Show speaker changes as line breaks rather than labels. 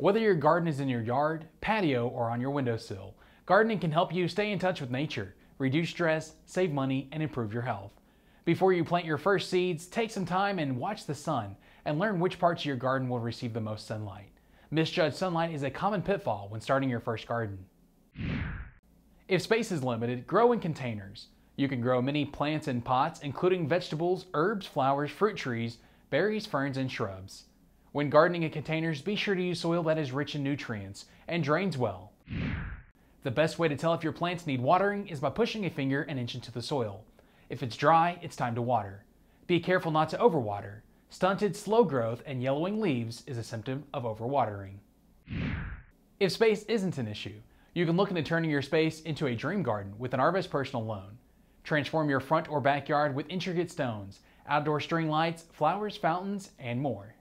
Whether your garden is in your yard, patio, or on your windowsill, gardening can help you stay in touch with nature, reduce stress, save money, and improve your health. Before you plant your first seeds, take some time and watch the sun and learn which parts of your garden will receive the most sunlight. Misjudged sunlight is a common pitfall when starting your first garden. If space is limited, grow in containers. You can grow many plants in pots, including vegetables, herbs, flowers, fruit trees, berries, ferns, and shrubs. When gardening in containers, be sure to use soil that is rich in nutrients and drains well. The best way to tell if your plants need watering is by pushing a finger an inch into the soil. If it's dry, it's time to water. Be careful not to overwater. Stunted, slow growth, and yellowing leaves is a symptom of overwatering. If space isn't an issue, you can look into turning your space into a dream garden with an Arvest personal loan. Transform your front or backyard with intricate stones, outdoor string lights, flowers, fountains, and more.